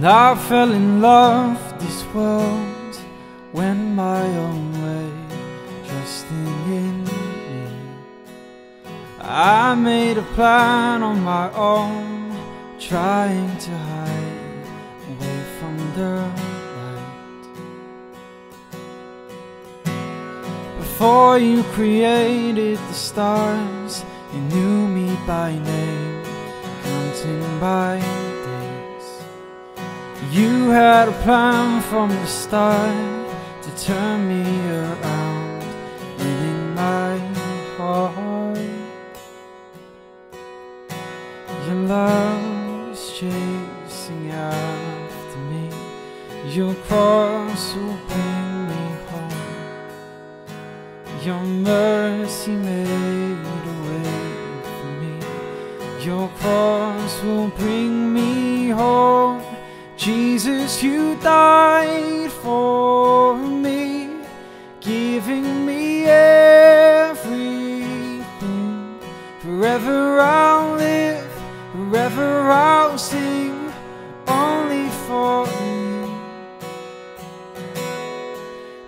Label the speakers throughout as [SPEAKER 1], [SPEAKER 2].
[SPEAKER 1] And I fell in love this world, went my own way, trusting in me. I made a plan on my own, trying to hide away from the light. Before you created the stars, you knew me by name, counting by. You had a plan from the start to turn me around, winning my heart. Your love is chasing after me. Your cross will bring me home. Your mercy made a way for me. Your cross will bring me. You died for me, giving me everything. Forever I'll live, forever I'll sing, only for you.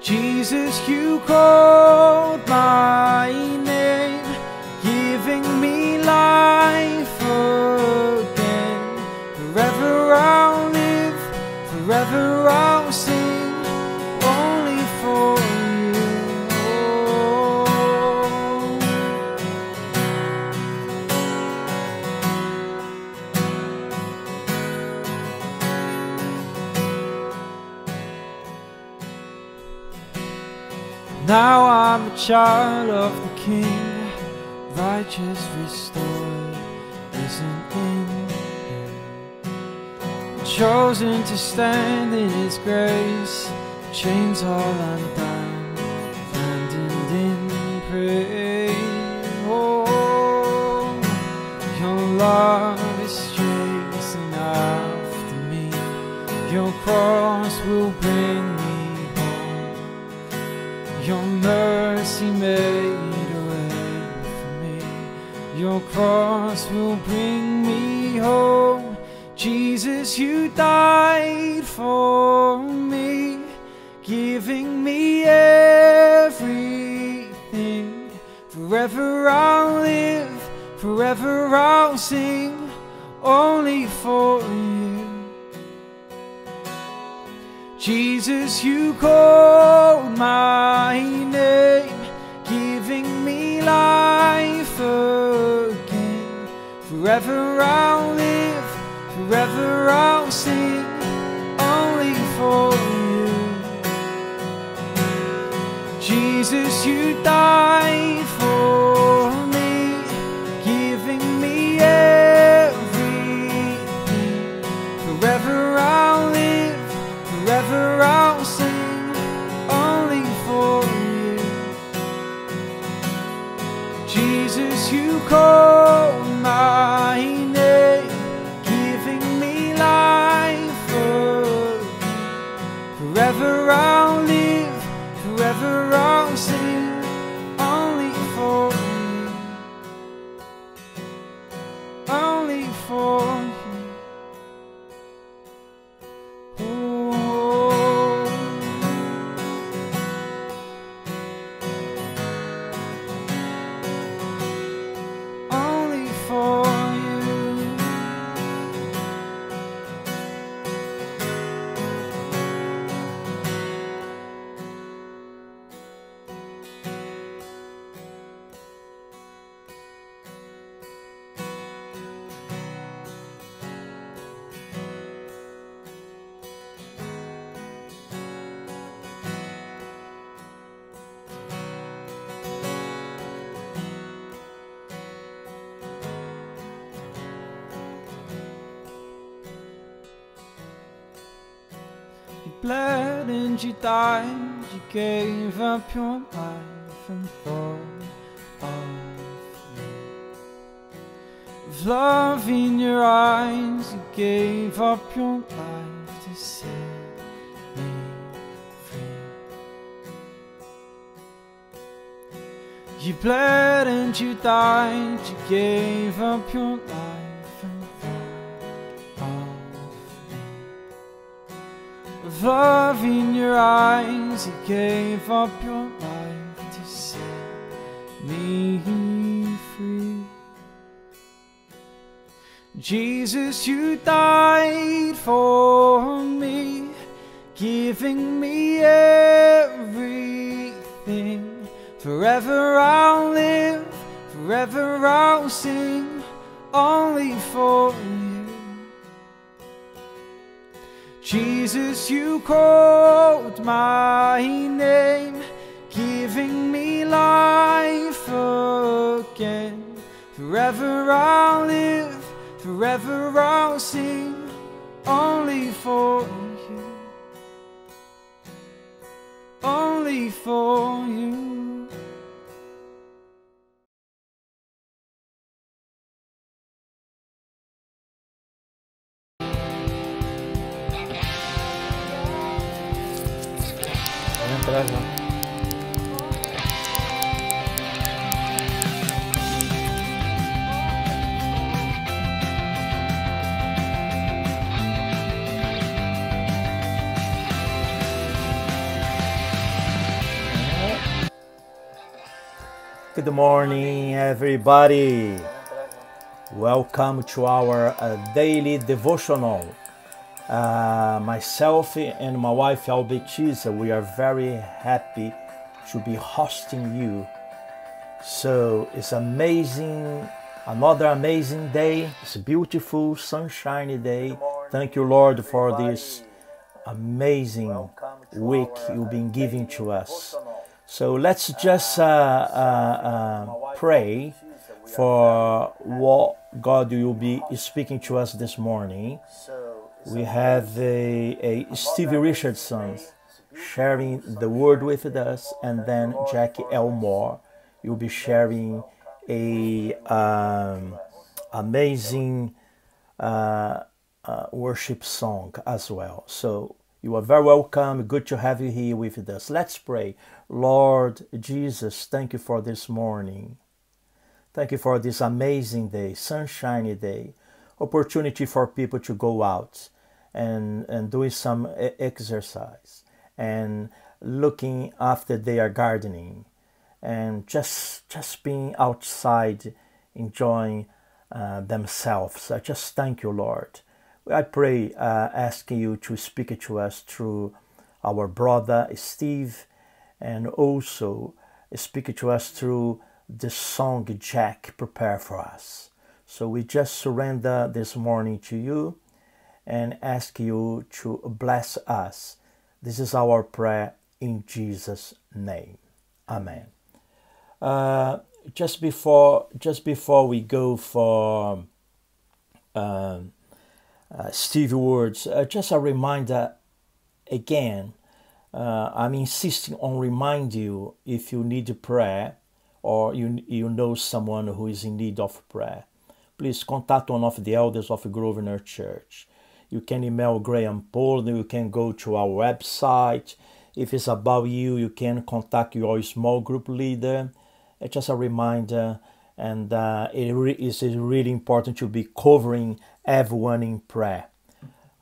[SPEAKER 1] Jesus, you called child of the King, righteous restored, risen in Him. Chosen to stand in His grace, chains all undone, Your cross will bring me home. Jesus, you died for me, giving me everything. Forever I'll live, forever I'll sing, only for you. Jesus, you called my name, giving me life again. Forever I'll live, forever I'll sing, only for you. Jesus, you died bled and you died, you gave up your life and thought of me. With love in your eyes, you gave up your life to free. You bled and you died, you gave up your love in your eyes. You gave up your life to set me free. Jesus, you died for me, giving me everything. Forever I'll live, forever I'll sing, only for you. Jesus, you called my name, giving me life again. Forever I'll live Forever I'll sing only for you. Only for you.
[SPEAKER 2] Good morning, everybody. Welcome to our uh, daily devotional. Uh, myself and my wife Albetiza, we are very happy to be hosting you. So it's amazing, another amazing day. It's a beautiful, sunshiny day. Thank you, Lord, for this amazing week you've been giving to us. So let's just uh, uh, uh, pray for what God will be speaking to us this morning. We have a, a Stevie Richardson sharing the word with us, and then Jackie Elmore will be sharing a um, amazing uh, uh, worship song as well. So you are very welcome. Good to have you here with us. Let's pray. Lord Jesus, thank you for this morning. Thank you for this amazing day, sunshiny day, opportunity for people to go out and, and doing some exercise and looking after their gardening and just just being outside enjoying uh, themselves. I just thank you, Lord. I pray, uh, asking you to speak to us through our brother Steve and also speak to us through the song Jack prepare for us. So we just surrender this morning to you and ask you to bless us. This is our prayer in Jesus' name. Amen. Uh, just before just before we go for um, uh, Steve words, uh, just a reminder again uh, I'm insisting on remind you if you need prayer or you, you know someone who is in need of prayer, please contact one of the elders of Grosvenor Church. You can email Graham Paul, you can go to our website. If it's about you, you can contact your small group leader. It's just a reminder, and uh, it is really important to be covering everyone in prayer.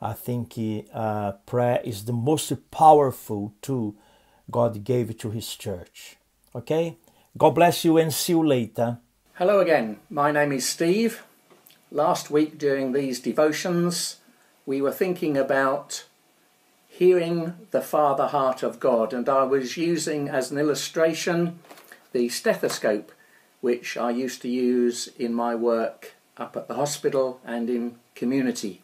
[SPEAKER 2] I think uh, prayer is the most powerful tool God gave to His church. Okay? God bless you and see you later.
[SPEAKER 3] Hello again. My name is Steve. Last week during these devotions, we were thinking about hearing the Father heart of God, and I was using as an illustration the stethoscope, which I used to use in my work up at the hospital and in community.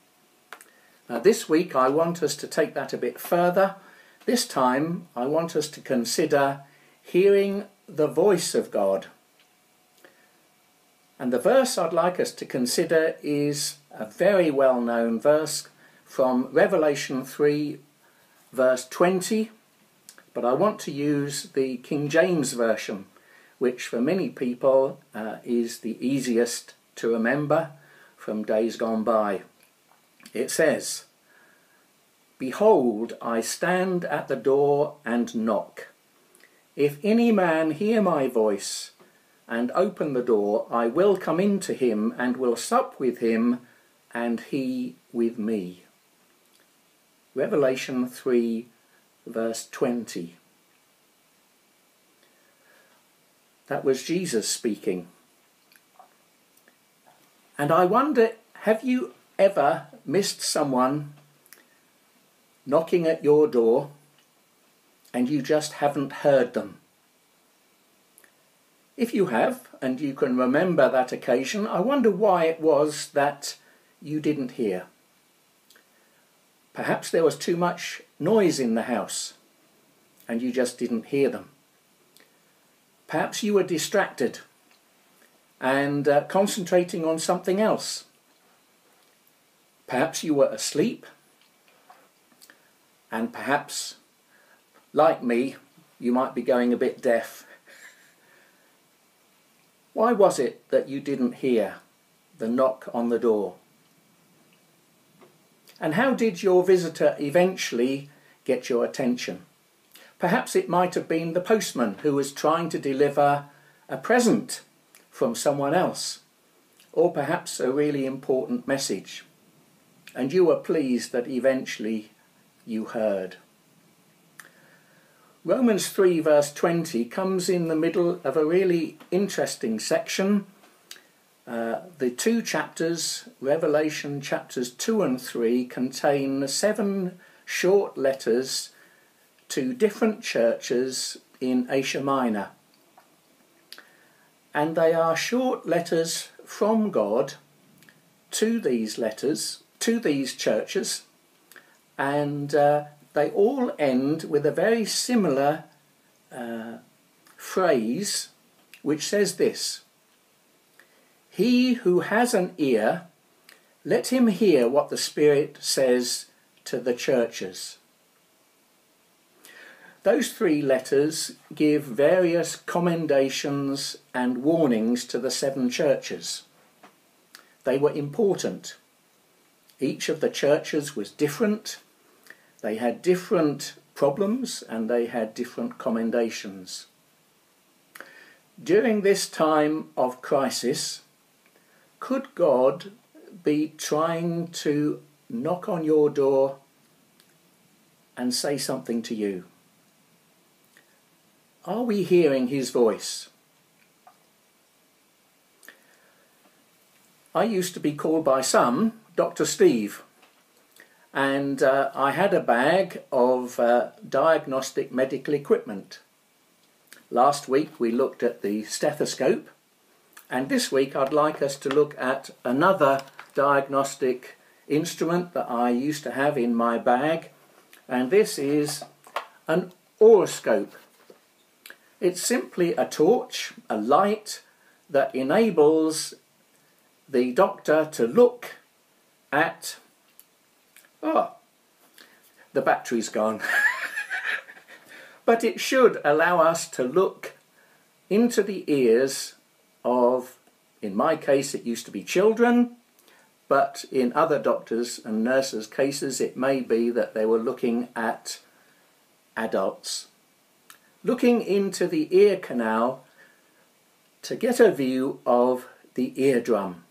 [SPEAKER 3] Now, this week I want us to take that a bit further. This time I want us to consider hearing the voice of God. And the verse I'd like us to consider is a very well known verse from Revelation 3, verse 20. But I want to use the King James Version, which for many people uh, is the easiest to remember from days gone by. It says, Behold, I stand at the door and knock. If any man hear my voice and open the door, I will come in to him and will sup with him, and he with me. Revelation 3, verse 20. That was Jesus speaking. And I wonder have you ever missed someone knocking at your door and you just haven't heard them? If you have, and you can remember that occasion, I wonder why it was that you didn't hear. Perhaps there was too much noise in the house and you just didn't hear them. Perhaps you were distracted and uh, concentrating on something else. Perhaps you were asleep, and perhaps, like me, you might be going a bit deaf. Why was it that you didn't hear the knock on the door? And how did your visitor eventually get your attention? Perhaps it might have been the postman who was trying to deliver a present from someone else, or perhaps a really important message, and you were pleased that eventually you heard. Romans 3 verse 20 comes in the middle of a really interesting section. Uh, the two chapters, Revelation chapters 2 and 3, contain seven short letters to different churches in Asia Minor. And they are short letters from God to these letters, to these churches, and uh, they all end with a very similar uh, phrase which says this He who has an ear, let him hear what the Spirit says to the churches. Those three letters give various commendations and warnings to the seven churches. They were important. Each of the churches was different. They had different problems and they had different commendations. During this time of crisis, could God be trying to knock on your door and say something to you? Are we hearing his voice? I used to be called by some Dr. Steve, and uh, I had a bag of uh, diagnostic medical equipment. Last week we looked at the stethoscope, and this week I'd like us to look at another diagnostic instrument that I used to have in my bag, and this is an otoscope. It's simply a torch, a light that enables the doctor to look at. Oh, the battery's gone. but it should allow us to look into the ears of, in my case, it used to be children, but in other doctors' and nurses' cases, it may be that they were looking at adults looking into the ear canal to get a view of the eardrum.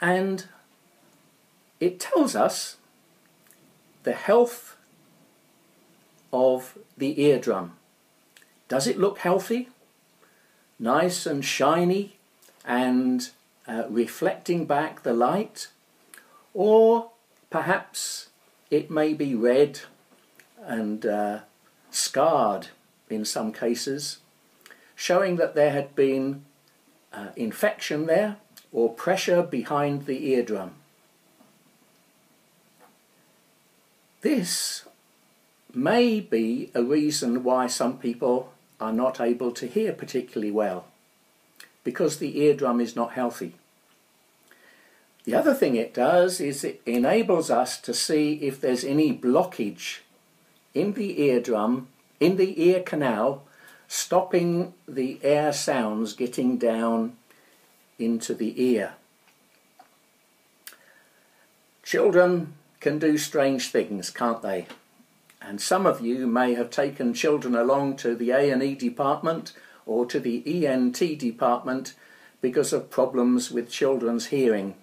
[SPEAKER 3] And it tells us the health of the eardrum. Does it look healthy? Nice and shiny and uh, reflecting back the light? Or perhaps it may be red and uh, scarred in some cases, showing that there had been uh, infection there or pressure behind the eardrum. This may be a reason why some people are not able to hear particularly well, because the eardrum is not healthy. The other thing it does is it enables us to see if there's any blockage in the eardrum, in the ear canal, stopping the air sounds getting down into the ear. Children can do strange things, can't they? And some of you may have taken children along to the A&E department or to the ENT department because of problems with children's hearing.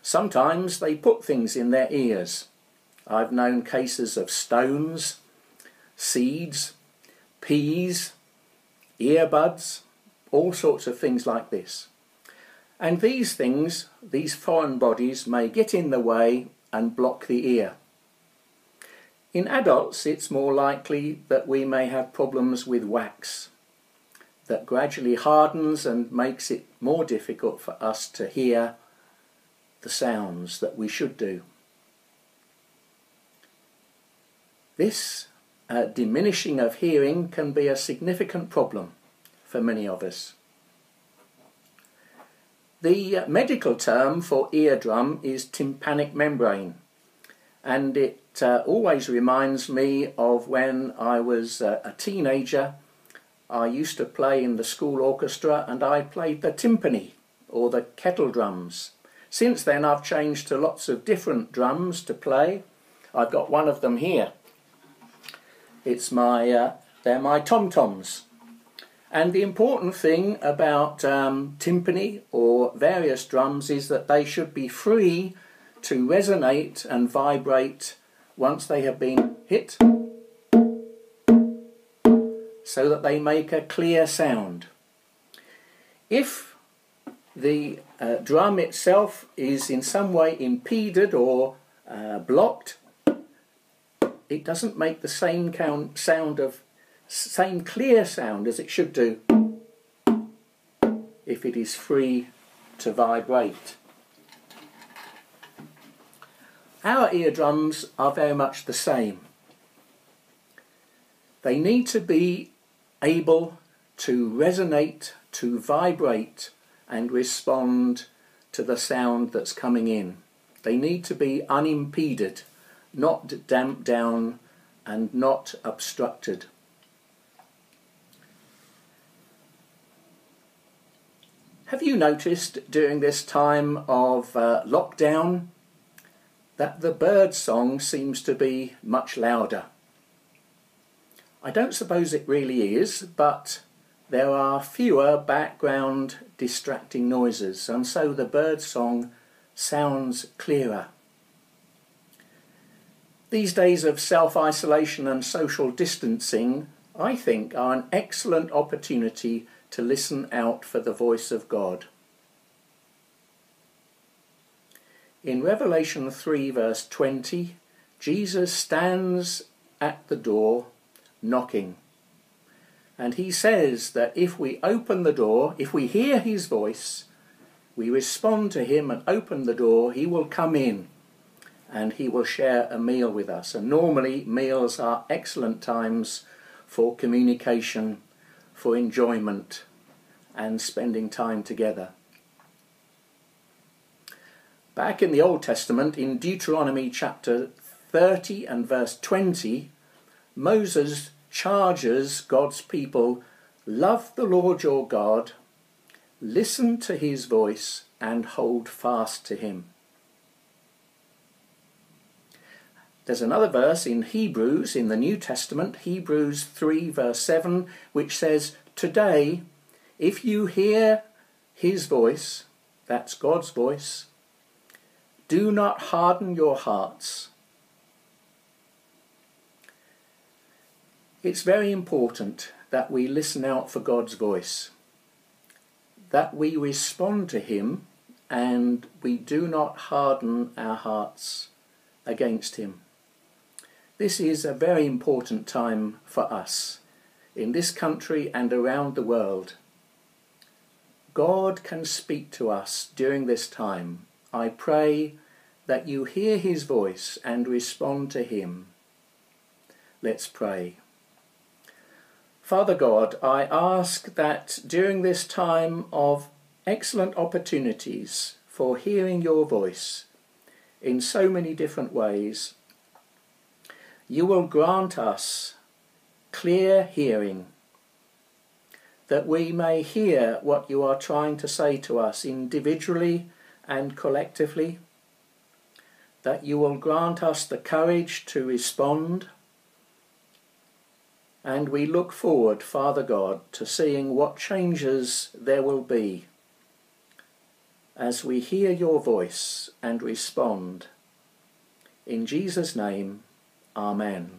[SPEAKER 3] Sometimes they put things in their ears. I've known cases of stones, seeds, peas, earbuds, all sorts of things like this. And these things, these foreign bodies, may get in the way and block the ear. In adults, it's more likely that we may have problems with wax that gradually hardens and makes it more difficult for us to hear the sounds that we should do. This uh, diminishing of hearing can be a significant problem for many of us. The medical term for eardrum is tympanic membrane, and it uh, always reminds me of when I was uh, a teenager. I used to play in the school orchestra and I played the timpani or the kettle drums. Since then, I've changed to lots of different drums to play. I've got one of them here. It's my, uh, they're my tom-toms. And the important thing about um, timpani or various drums is that they should be free to resonate and vibrate once they have been hit so that they make a clear sound. If the uh, drum itself is in some way impeded or uh, blocked, it doesn't make the same sound of same clear sound as it should do if it is free to vibrate. Our eardrums are very much the same. They need to be able to resonate, to vibrate and respond to the sound that's coming in. They need to be unimpeded, not damped down and not obstructed. Have you noticed during this time of uh, lockdown that the bird song seems to be much louder? I don't suppose it really is, but there are fewer background distracting noises and so the bird song sounds clearer. These days of self-isolation and social distancing I think are an excellent opportunity to listen out for the voice of God. In Revelation 3 verse 20, Jesus stands at the door knocking. And he says that if we open the door, if we hear his voice, we respond to him and open the door, he will come in and he will share a meal with us. And normally meals are excellent times for communication for enjoyment and spending time together. Back in the Old Testament, in Deuteronomy chapter 30 and verse 20, Moses charges God's people love the Lord your God, listen to his voice, and hold fast to him. There's another verse in Hebrews in the New Testament, Hebrews 3 verse 7, which says, Today, if you hear his voice, that's God's voice, do not harden your hearts. It's very important that we listen out for God's voice, that we respond to him and we do not harden our hearts against him. This is a very important time for us in this country and around the world. God can speak to us during this time. I pray that you hear his voice and respond to him. Let's pray. Father God, I ask that during this time of excellent opportunities for hearing your voice in so many different ways, you will grant us clear hearing, that we may hear what you are trying to say to us individually and collectively, that you will grant us the courage to respond, and we look forward, Father God, to seeing what changes there will be as we hear your voice and respond. In Jesus' name, Amen.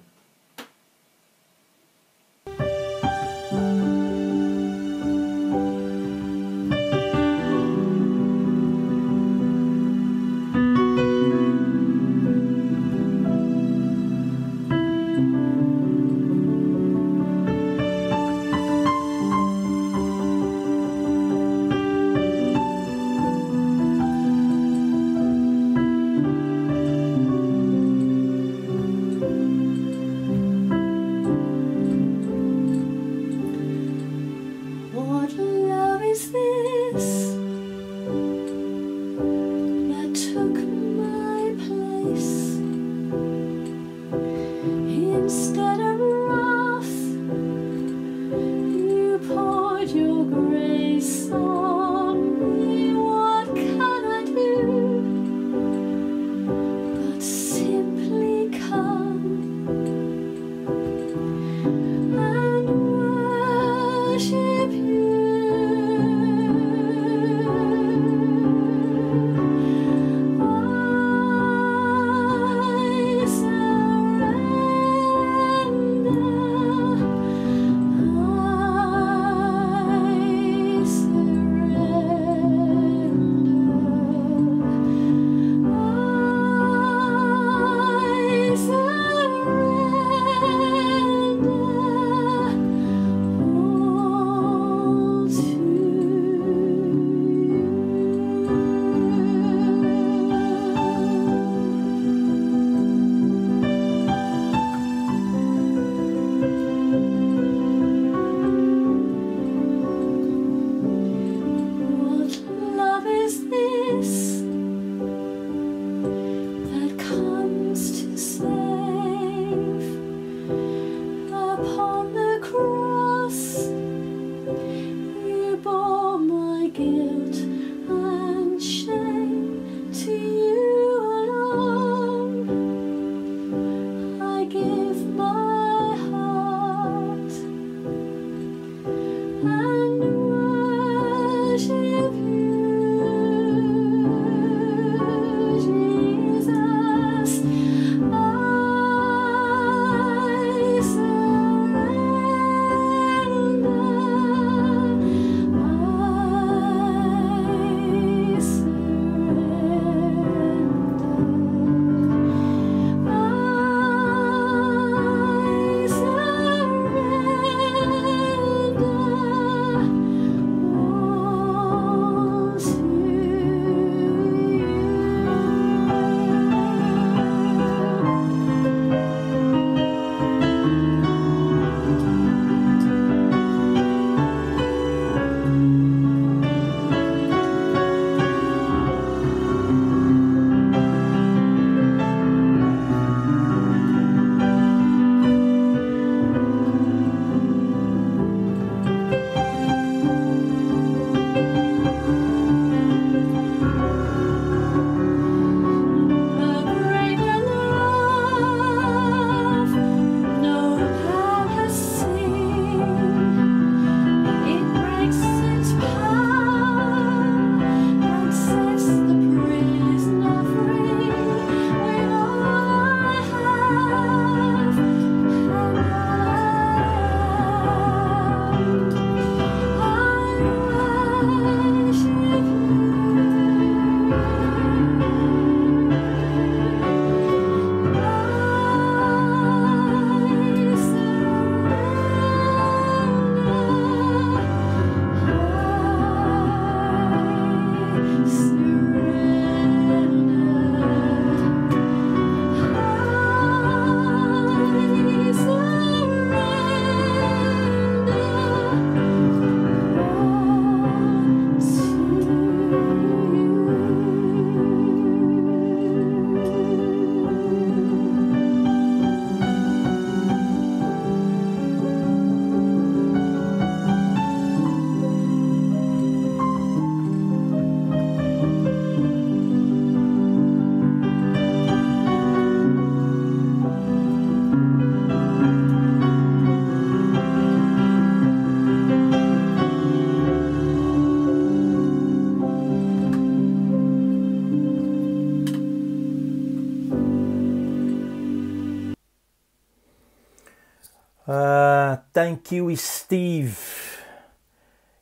[SPEAKER 2] You, Steve.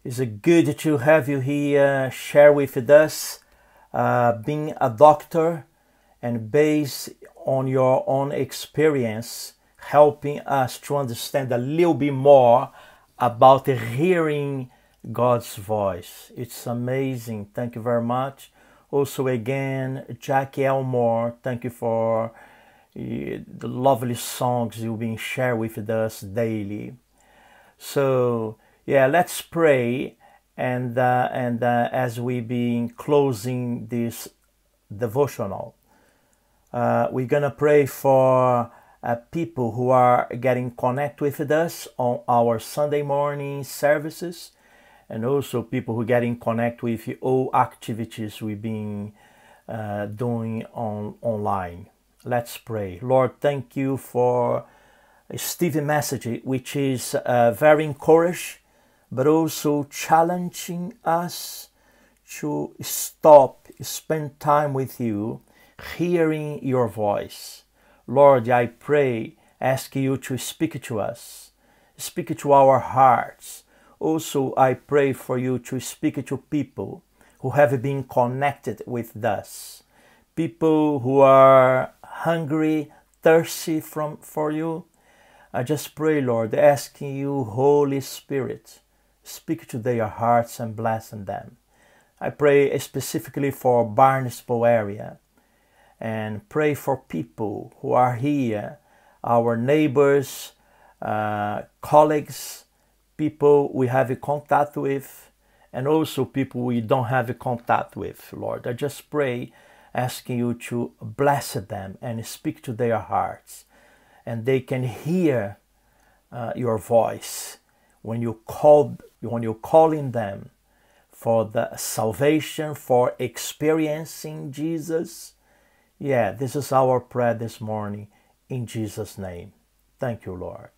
[SPEAKER 2] It's good to have you here, share with us. Uh, being a doctor and based on your own experience, helping us to understand a little bit more about hearing God's voice. It's amazing. Thank you very much. Also, again, Jackie Elmore, thank you for uh, the lovely songs you've been sharing with us daily. So, yeah, let's pray. And, uh, and uh, as we be closing this devotional, uh, we're to pray for uh, people who are getting connect with us on our Sunday morning services and also people who get in connect with all activities we've been uh, doing on online. Let's pray. Lord, thank you for Stephen message, which is uh, very encouraging, but also challenging us to stop, spend time with you, hearing your voice. Lord, I pray, ask you to speak to us, speak to our hearts also, I pray for you to speak to people who have been connected with us, people who are hungry, thirsty from, for you. I just pray, Lord, asking you, Holy Spirit, speak to their hearts and bless them. I pray specifically for Barnstaple area and pray for people who are here, our neighbors, uh, colleagues, people we have a contact with and also people we don't have a contact with, Lord. I just pray asking you to bless them and speak to their hearts and they can hear uh, your voice when you call when you're calling them for the salvation for experiencing Jesus. Yeah, this is our prayer this morning in Jesus name. Thank you, Lord.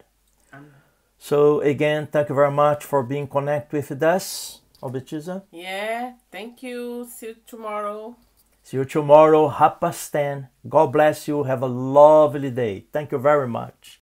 [SPEAKER 2] Amen. So again, thank you very much for being connected with us. Obetiza.
[SPEAKER 4] Yeah, thank you. See you tomorrow.
[SPEAKER 2] See you tomorrow, half past 10. God bless you. Have a lovely day. Thank you very much.